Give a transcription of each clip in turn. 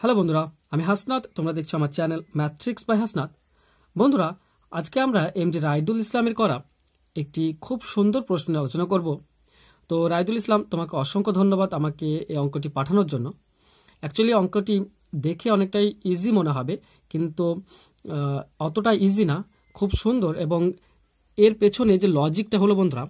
Hello বন্ধুরা, আমি হাসনাত, তোমরা দেখছ আমার চ্যানেল ম্যাট্রিক্স বাই হাসনাত। বন্ধুরা, আজকে আমরা এম ডি রাইদুল ইসলামের করা একটি খুব সুন্দর প্রশ্ন আলোচনা করব। তো রাইদুল ইসলাম, তোমাকে অসংখ্য ধন্যবাদ আমাকে এই অঙ্কটি পাঠানোর জন্য। অ্যাকচুয়ালি অঙ্কটি দেখে অনেকটাই ইজি মনে হবে, কিন্তু অতটা ইজি না, খুব সুন্দর এবং এর পেছনে যে লজিকটা হলো বন্ধুরা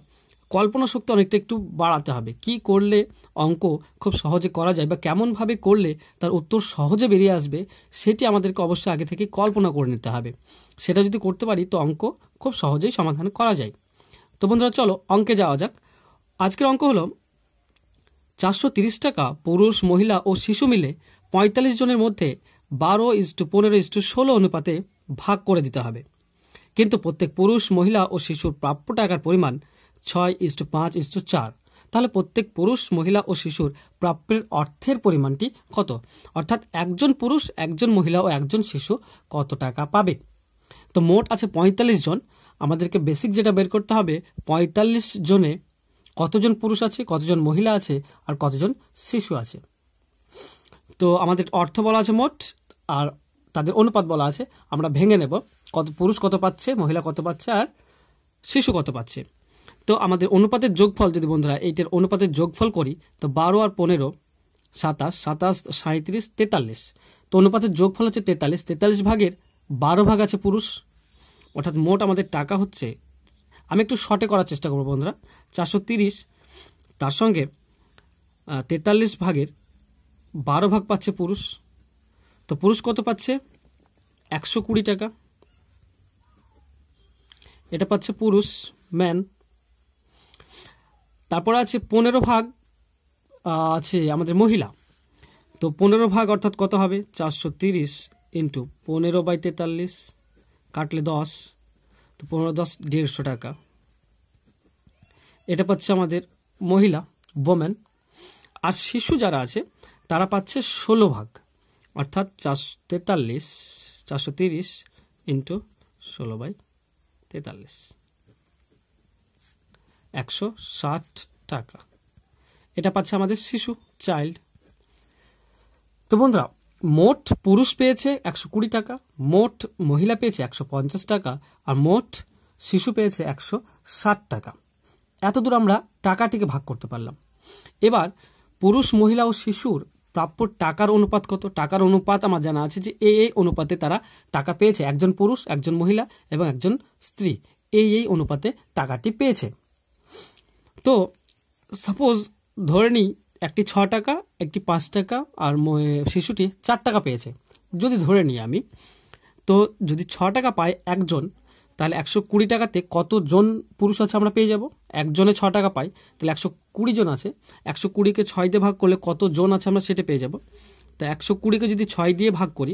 কল্পনা শক্তি অনেকটা একটু বাড়াতে হবে। কি করলে অঙ্ক খুব সহজে করা যায় বা কেমনভাবে করলে তার উত্তর সহজে বেরিয়ে আসবে, সেটি আমাদেরকে অবশ্যই আগে থেকে কল্পনা করে নিতে হবে। সেটা যদি করতে পারি, তো অঙ্ক খুব সহজেই সমাধান করা যায়। তো বন্ধুরা, চলো অঙ্কে যাওয়া যাক। আজকের অঙ্ক হলো, চারশো টাকা পুরুষ, মহিলা ও শিশু মিলে পঁয়তাল্লিশ জনের মধ্যে বারো ইস্টু পনেরো ইস্টু ষোলো অনুপাতে ভাগ করে দিতে হবে। কিন্তু প্রত্যেক পুরুষ, মহিলা ও শিশুর প্রাপ্য টাকার পরিমাণ ছয় ইস্টু পাঁচ ইস্টু চার। তাহলে প্রত্যেক পুরুষ, মহিলা ও শিশুর প্রাপ্যের অর্থের পরিমাণটি কত? অর্থাৎ একজন পুরুষ, একজন মহিলা ও একজন শিশু কত টাকা পাবে? তো মোট আছে পঁয়তাল্লিশ জন। আমাদেরকে বেসিক যেটা বের করতে হবে, পঁয়তাল্লিশ জনে কতজন পুরুষ আছে, কতজন মহিলা আছে আর কতজন শিশু আছে? তো আমাদের অর্থ বলা আছে মোট, আর তাদের অনুপাত বলা আছে। আমরা ভেঙে নেব। কত পুরুষ কত পাচ্ছে, মহিলা কত পাচ্ছে আর শিশু কত পাচ্ছে। তো আমাদের অনুপাতের যোগফল যদি বন্ধুরা এইটার অনুপাতের যোগফল করি, তো বারো আর পনেরো, সাতাশ সাতাশ সাঁত্রিশ তেতাল্লিশ। তো অনুপাতের যোগফল হচ্ছে তেতাল্লিশ তেতাল্লিশ ভাগের বারো ভাগ আছে পুরুষ। অর্থাৎ মোট আমাদের টাকা হচ্ছে, আমি একটু শর্টে করার চেষ্টা করব বন্ধুরা, চারশো তিরিশ। তার সঙ্গে তেতাল্লিশ ভাগের বারো ভাগ পাচ্ছে পুরুষ। তো পুরুষ কত পাচ্ছে? একশো কুড়ি টাকা। এটা পাচ্ছে পুরুষ ম্যান তারপর আছে পনেরো ভাগ আছে আমাদের মহিলা। তো পনেরো ভাগ অর্থাৎ কত হবে? চারশো তিরিশ ইন্টু পনেরো বাই তেতাল্লিশ কাটলে দশ। তো পনেরো, দশ, দেড়শো টাকা। এটা পাচ্ছে আমাদের মহিলা ওমেন আর শিশু যারা আছে, তারা পাচ্ছে ষোলো ভাগ। অর্থাৎ চারশো তেতাল্লিশ, চারশো তিরিশ ইন্টু ষোলো বাই তেতাল্লিশ। একশো ষাট টাকা। এটা পাচ্ছে আমাদের শিশু চাইল্ড তো বন্ধুরা, মোট পুরুষ পেয়েছে একশো কুড়ি টাকা, মোট মহিলা পেয়েছে একশো পঞ্চাশ টাকা, আর মোট শিশু পেয়েছে একশো ষাট টাকা। এতদূর আমরা টাকাটিকে ভাগ করতে পারলাম। এবার পুরুষ, মহিলা ও শিশুর প্রাপ্য টাকার অনুপাত কত? টাকার অনুপাত আমার জানা আছে যে এই এই অনুপাতে তারা টাকা পেয়েছে। একজন পুরুষ, একজন মহিলা এবং একজন স্ত্রী। এই এই অনুপাতে টাকাটি পেয়েছে। তো সাপোজ ধরে নিই একটি ছ টাকা, একটি পাঁচ টাকা আর শিশুটি চার টাকা পেয়েছে। যদি ধরে নিই আমি, তো যদি ছ টাকা পায় একজন, তাহলে একশো কুড়ি টাকাতে কতজন পুরুষ আছে আমরা পেয়ে যাব? একজনে ছ টাকা পাই তাহলে একশো কুড়ি জন আছে। একশো কুড়িকে ছয় দিয়ে ভাগ করলে কত জন আছে আমরা সেটা পেয়ে যাব? তো একশো কুড়িকে যদি ছয় দিয়ে ভাগ করি,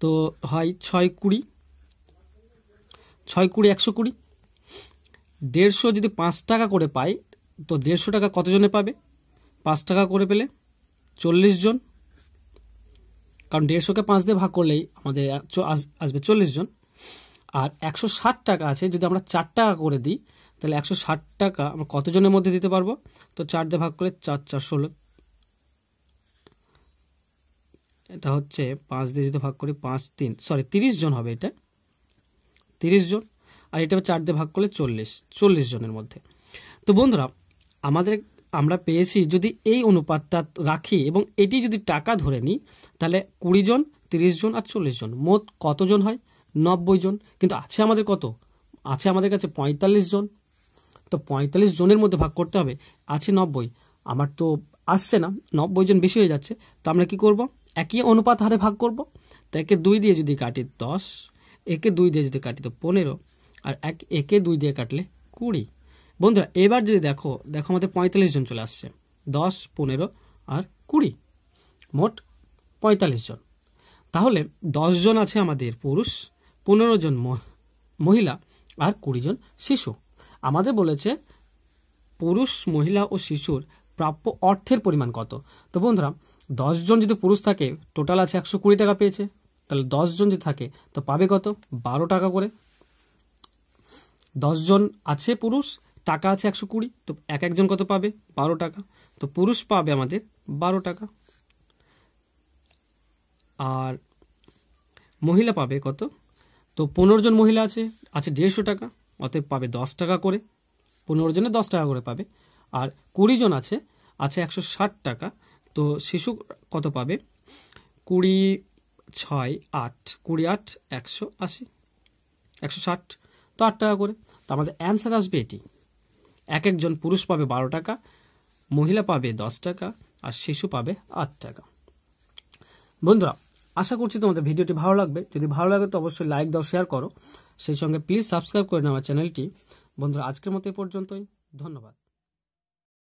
তো হয় ছয় কুড়ি ছয় কুড়ি একশো কুড়ি। দেড়শো যদি পাঁচ টাকা করে পাই, তো দেড়শো টাকা কতজনে পাবে? পাঁচ টাকা করে পেলে চল্লিশ জন। কারণ দেড়শোকে পাঁচ দিয়ে ভাগ করলেই আমাদের আসবে চল্লিশ জন। আর একশো ষাট টাকা আছে, যদি আমরা চার টাকা করে দিই, তাহলে একশো ষাট টাকা আমরা কতজনের মধ্যে দিতে পারব? তো চার দিয়ে ভাগ করলে চার চার, ষোলো। এটা হচ্ছে পাঁচ দিয়ে যদি ভাগ করি পাঁচ, তিন সরি তিরিশ জন হবে এটা। তিরিশ জন। আর এটা চার দিয়ে ভাগ করলে চল্লিশ চল্লিশ জনের মধ্যে। তো বন্ধুরা, আমাদের আমরা পেয়েছি যদি এই অনুপাতটা রাখি এবং এটি যদি টাকা ধরে নিই, তাহলে কুড়ি জন, তিরিশ জন আর চল্লিশ জন, মোট কতজন হয়? নব্বই জন। কিন্তু আছে আমাদের কত? আছে আমাদের কাছে পঁয়তাল্লিশ জন। তো পঁয়তাল্লিশ জনের মধ্যে ভাগ করতে হবে, আছে নব্বই। আমার তো আসছে না, নব্বই জন বেশি হয়ে যাচ্ছে। তো আমরা কি করব? একই অনুপাত হারে ভাগ করব। তো একে দুই দিয়ে যদি কাটি দশ, একে দুই দিয়ে যদি কাটি তো পনেরো। আর এক, একে দুই দিয়ে কাটলে কুড়ি। বন্ধুরা, এবার যদি দেখো দেখো আমাদের পঁয়তাল্লিশ জন চলে আসছে। দশ, পনেরো আর কুড়ি। মোট পঁয়তাল্লিশ জন। তাহলে জন আছে আমাদের পুরুষ, পনেরো জন মহিলা আর কুড়ি জন শিশু। আমাদের বলেছে পুরুষ, মহিলা ও শিশুর প্রাপ্য অর্থের পরিমাণ কত? তো বন্ধুরা জন যদি পুরুষ থাকে, টোটাল আছে একশো কুড়ি টাকা পেয়েছে। তাহলে জন যদি থাকে, তো পাবে কত? বারো টাকা করে। জন আছে পুরুষ, টাকা আছে একশো কুড়ি, তো এক একজন কত পাবে? বারো টাকা। তো পুরুষ পাবে আমাদের বারো টাকা। আর মহিলা পাবে কত? তো পনেরো জন মহিলা আছে আছে দেড়শো টাকা, অতএব পাবে দশ টাকা করে। পনেরো জনে দশ টাকা করে পাবে। আর কুড়ি জন আছে আছে একশো ষাট টাকা। তো শিশু কত পাবে? কুড়ি ছয় আট, কুড়ি আট একশো আশি, একশো ষাট। তো আট টাকা করে। তো আমাদের অ্যান্সার আসবে এটি। এক একজন পুরুষ পাবে বারো টাকা, মহিলা পাবে দশ টাকা, আর শিশু পাবে আট টাকা। বন্ধুরা, আশা করছি তোমাদের ভিডিওটি ভালো লাগবে। যদি ভালো লাগে তো অবশ্যই লাইক দাও শেয়ার করো। সেই সঙ্গে প্লিজ সাবস্ক্রাইব করে নেওয়া চ্যানেলটি বন্ধুরা, আজকের মতো এ পর্যন্তই। ধন্যবাদ।